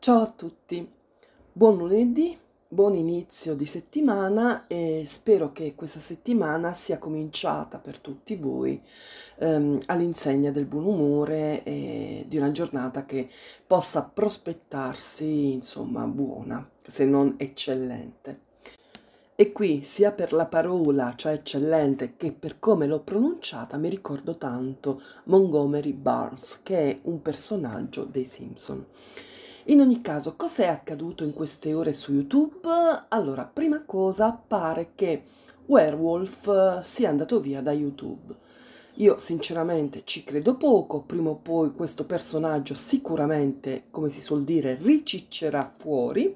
Ciao a tutti, buon lunedì, buon inizio di settimana e spero che questa settimana sia cominciata per tutti voi ehm, all'insegna del buon umore e di una giornata che possa prospettarsi, insomma, buona, se non eccellente. E qui, sia per la parola, cioè eccellente, che per come l'ho pronunciata, mi ricordo tanto Montgomery Barnes, che è un personaggio dei Simpson. In ogni caso, cos'è accaduto in queste ore su YouTube? Allora, prima cosa, pare che Werewolf sia andato via da YouTube. Io sinceramente ci credo poco, prima o poi questo personaggio sicuramente, come si suol dire, riciccerà fuori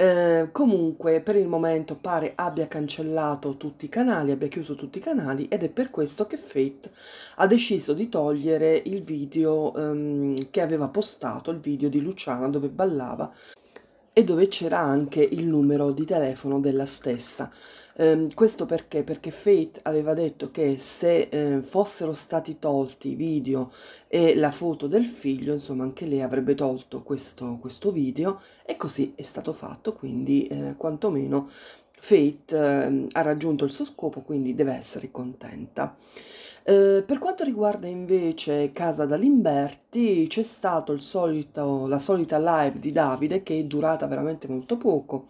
eh, comunque per il momento pare abbia cancellato tutti i canali, abbia chiuso tutti i canali ed è per questo che Fate ha deciso di togliere il video ehm, che aveva postato, il video di Luciana dove ballava e dove c'era anche il numero di telefono della stessa. Um, questo perché? Perché Fate aveva detto che se eh, fossero stati tolti i video e la foto del figlio, insomma anche lei avrebbe tolto questo, questo video e così è stato fatto, quindi eh, quantomeno Fate eh, ha raggiunto il suo scopo, quindi deve essere contenta. Eh, per quanto riguarda invece Casa d'Alimberti, c'è solito, la solita live di Davide che è durata veramente molto poco,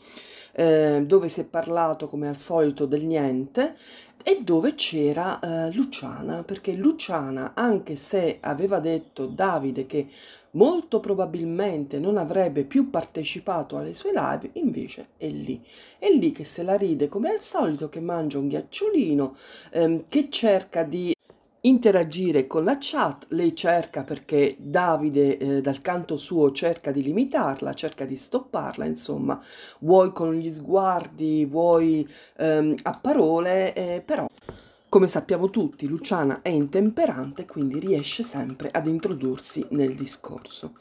eh, dove si è parlato come al solito del niente e dove c'era eh, Luciana, perché Luciana, anche se aveva detto Davide che molto probabilmente non avrebbe più partecipato alle sue live, invece è lì. È lì che se la ride come al solito, che mangia un ghiacciolino, ehm, che cerca di interagire con la chat, lei cerca perché Davide eh, dal canto suo cerca di limitarla, cerca di stopparla, insomma, vuoi con gli sguardi, vuoi ehm, a parole, eh, però come sappiamo tutti, Luciana è intemperante, quindi riesce sempre ad introdursi nel discorso.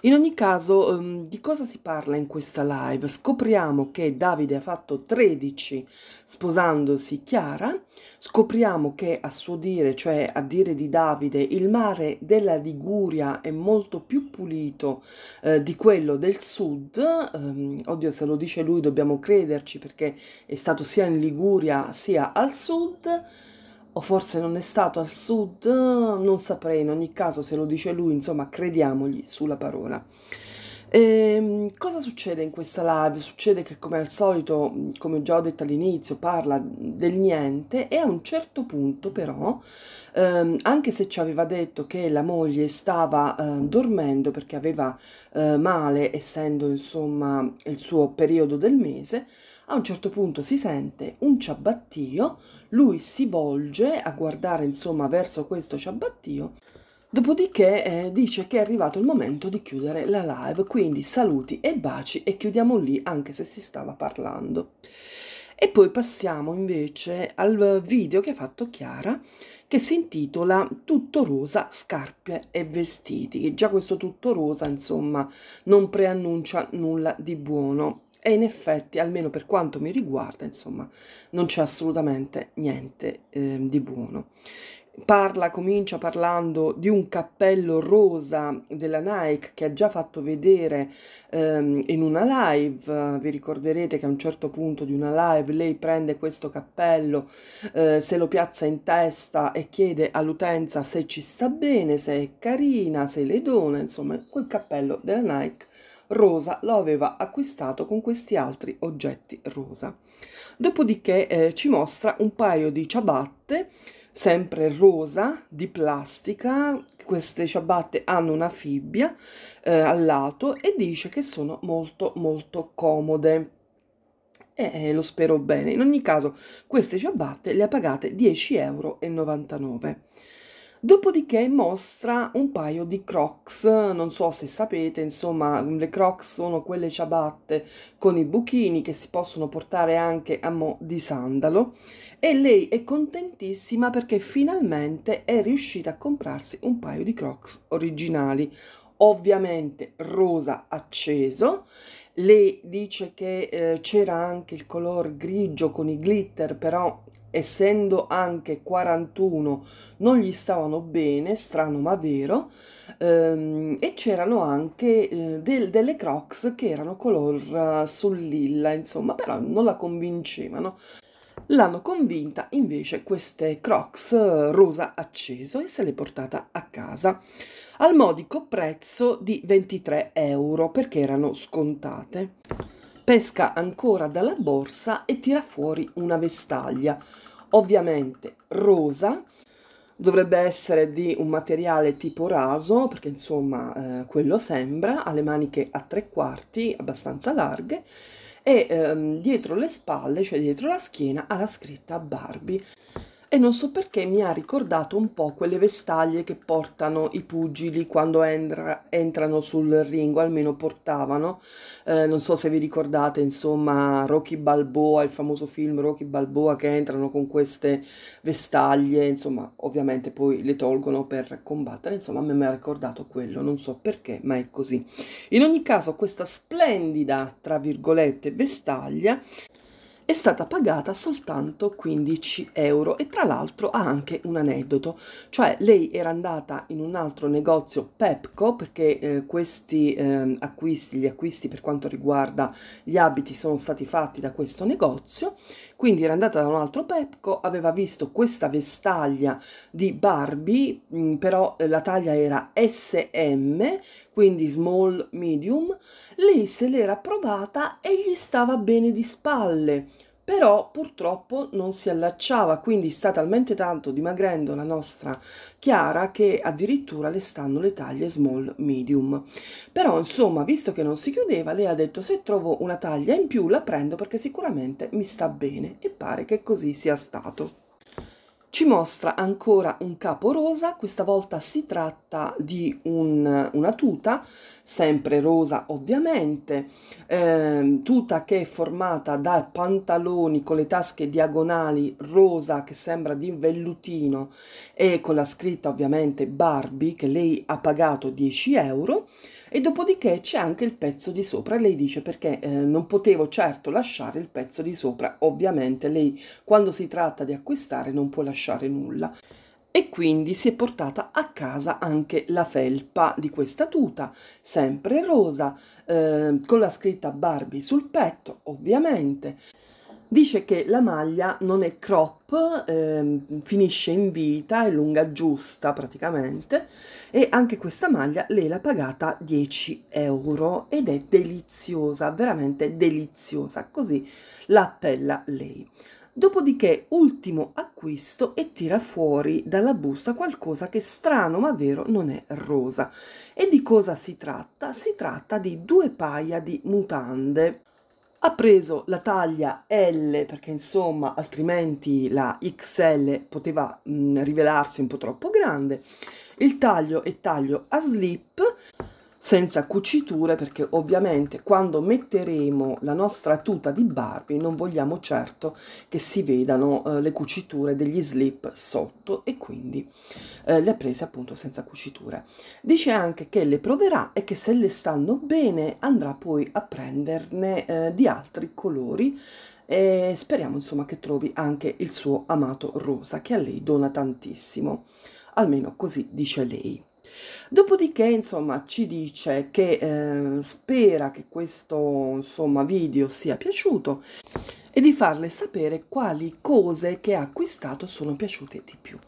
In ogni caso, um, di cosa si parla in questa live? Scopriamo che Davide ha fatto 13 sposandosi Chiara, scopriamo che a suo dire, cioè a dire di Davide, il mare della Liguria è molto più pulito eh, di quello del sud. Um, oddio, se lo dice lui dobbiamo crederci perché è stato sia in Liguria sia al sud o forse non è stato al sud, non saprei, in ogni caso se lo dice lui, insomma, crediamogli sulla parola. E, ehm, cosa succede in questa live? Succede che come al solito, come già ho detto all'inizio, parla del niente e a un certo punto però, ehm, anche se ci aveva detto che la moglie stava eh, dormendo perché aveva eh, male, essendo insomma il suo periodo del mese, a un certo punto si sente un ciabattio, lui si volge a guardare insomma verso questo ciabattio, dopodiché eh, dice che è arrivato il momento di chiudere la live, quindi saluti e baci e chiudiamo lì anche se si stava parlando. E poi passiamo invece al video che ha fatto Chiara che si intitola Tutto rosa, scarpe e vestiti, che già questo tutto rosa insomma non preannuncia nulla di buono e in effetti, almeno per quanto mi riguarda, insomma, non c'è assolutamente niente eh, di buono. Parla, comincia parlando di un cappello rosa della Nike che ha già fatto vedere ehm, in una live. Vi ricorderete che a un certo punto di una live lei prende questo cappello, eh, se lo piazza in testa e chiede all'utenza se ci sta bene, se è carina, se le dona, insomma, quel cappello della Nike rosa lo aveva acquistato con questi altri oggetti rosa. Dopodiché eh, ci mostra un paio di ciabatte, sempre rosa, di plastica, queste ciabatte hanno una fibbia eh, al lato e dice che sono molto molto comode. E eh, lo spero bene. In ogni caso, queste ciabatte le ha pagate 10,99 euro. Dopodiché mostra un paio di crocs, non so se sapete, insomma le crocs sono quelle ciabatte con i buchini che si possono portare anche a mo' di sandalo e lei è contentissima perché finalmente è riuscita a comprarsi un paio di crocs originali. Ovviamente rosa acceso, lei dice che eh, c'era anche il color grigio con i glitter, però essendo anche 41 non gli stavano bene, strano ma vero, ehm, e c'erano anche eh, del, delle crocs che erano color uh, sul lilla, insomma, però non la convincevano. L'hanno convinta invece queste crocs eh, rosa acceso e se l'è portata a casa al modico prezzo di 23 euro perché erano scontate. Pesca ancora dalla borsa e tira fuori una vestaglia, ovviamente rosa, dovrebbe essere di un materiale tipo raso, perché insomma eh, quello sembra, ha le maniche a tre quarti, abbastanza larghe, e ehm, dietro le spalle, cioè dietro la schiena, ha la scritta Barbie e non so perché mi ha ricordato un po' quelle vestaglie che portano i pugili quando entra, entrano sul ring, o almeno portavano. Eh, non so se vi ricordate, insomma, Rocky Balboa, il famoso film Rocky Balboa che entrano con queste vestaglie, insomma, ovviamente poi le tolgono per combattere, insomma, a me mi ha ricordato quello, non so perché, ma è così. In ogni caso, questa splendida, tra virgolette, vestaglia è stata pagata soltanto 15 euro e tra l'altro ha anche un aneddoto, cioè lei era andata in un altro negozio Pepco perché eh, questi eh, acquisti, gli acquisti per quanto riguarda gli abiti sono stati fatti da questo negozio, quindi era andata da un altro Pepco, aveva visto questa vestaglia di Barbie, mh, mm, però eh, la taglia era SM, quindi small medium, lei se l'era provata e gli stava bene di spalle, però purtroppo non si allacciava, quindi sta talmente tanto dimagrendo la nostra Chiara che addirittura le stanno le taglie small medium. Però insomma, visto che non si chiudeva, lei ha detto se trovo una taglia in più la prendo perché sicuramente mi sta bene e pare che così sia stato. Ci mostra ancora un capo rosa, questa volta si tratta di un, una tuta, sempre rosa ovviamente, eh, tuta che è formata da pantaloni con le tasche diagonali rosa che sembra di vellutino e con la scritta ovviamente Barbie che lei ha pagato 10 euro e dopodiché c'è anche il pezzo di sopra. Lei dice perché eh, non potevo certo lasciare il pezzo di sopra, ovviamente lei quando si tratta di acquistare non può lasciare nulla e quindi si è portata a casa anche la felpa di questa tuta, sempre rosa, eh, con la scritta Barbie sul petto, ovviamente. Dice che la maglia non è crop, eh, finisce in vita, è lunga giusta praticamente e anche questa maglia lei l'ha pagata 10 euro ed è deliziosa, veramente deliziosa, così la appella lei. Dopodiché, ultimo acquisto e tira fuori dalla busta qualcosa che strano ma vero non è rosa. E di cosa si tratta? Si tratta di due paia di mutande ha preso la taglia L perché insomma altrimenti la XL poteva mh, rivelarsi un po' troppo grande. Il taglio è taglio a slip senza cuciture perché ovviamente quando metteremo la nostra tuta di Barbie non vogliamo certo che si vedano eh, le cuciture degli slip sotto e quindi eh, le ha prese appunto senza cuciture. Dice anche che le proverà e che se le stanno bene andrà poi a prenderne eh, di altri colori e speriamo insomma che trovi anche il suo amato rosa che a lei dona tantissimo, almeno così dice lei. Dopodiché, insomma, ci dice che eh, spera che questo insomma, video sia piaciuto e di farle sapere quali cose che ha acquistato sono piaciute di più.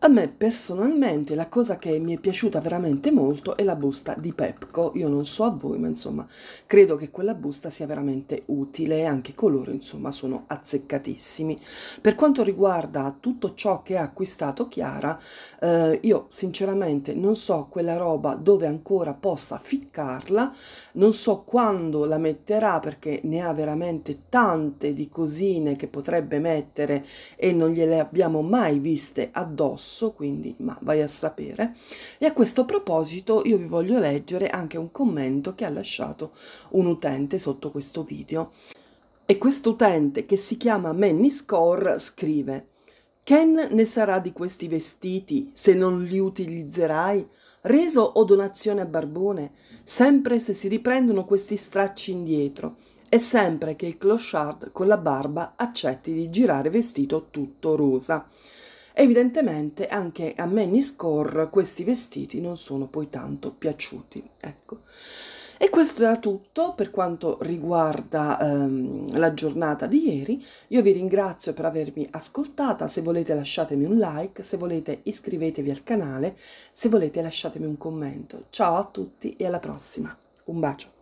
A me personalmente la cosa che mi è piaciuta veramente molto è la busta di Pepco, io non so a voi ma insomma credo che quella busta sia veramente utile. E anche i colori insomma sono azzeccatissimi. Per quanto riguarda tutto ciò che ha acquistato Chiara, eh, io sinceramente non so quella roba dove ancora possa ficcarla, non so quando la metterà perché ne ha veramente tante di cosine che potrebbe mettere e non gliele abbiamo mai viste addosso rosso, quindi ma vai a sapere. E a questo proposito io vi voglio leggere anche un commento che ha lasciato un utente sotto questo video. E questo utente che si chiama Manny Score scrive Ken ne sarà di questi vestiti se non li utilizzerai? reso o donazione a barbone, sempre se si riprendono questi stracci indietro e sempre che il clochard con la barba accetti di girare vestito tutto rosa. Evidentemente anche a Manny Score questi vestiti non sono poi tanto piaciuti. Ecco. E questo era tutto per quanto riguarda ehm, la giornata di ieri. Io vi ringrazio per avermi ascoltata, se volete lasciatemi un like, se volete iscrivetevi al canale, se volete lasciatemi un commento. Ciao a tutti e alla prossima. Un bacio.